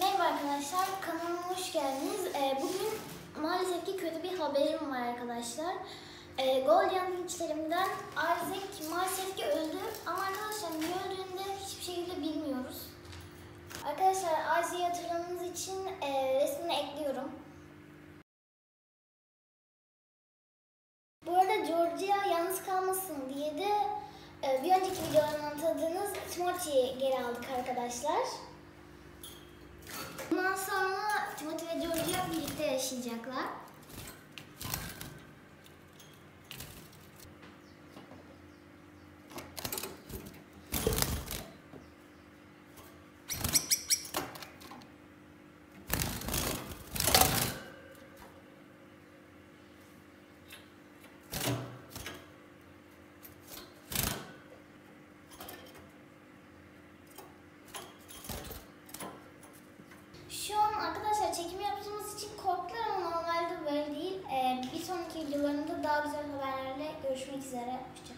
Merhaba arkadaşlar, kanalıma hoş geldiniz. Ee, bugün maalesef ki kötü bir haberim var arkadaşlar. Ee, Golden Finch'lerimden Isaac maalesef ki öldü. Ama arkadaşlar niye öldüğünü de hiçbir şekilde bilmiyoruz. Arkadaşlar Isaac'i hatırlamanız için e, resmini ekliyorum. Bu arada Georgia yalnız kalmasın diye de e, bir önceki videolarından tanıdığınız Timothy'yi geri aldık arkadaşlar. Yaşayacaklar. İçin korktular ama normalde böyle değil. Ee, bir sonraki videolarımda daha güzel haberlerle görüşmek üzere. Hoşçakalın.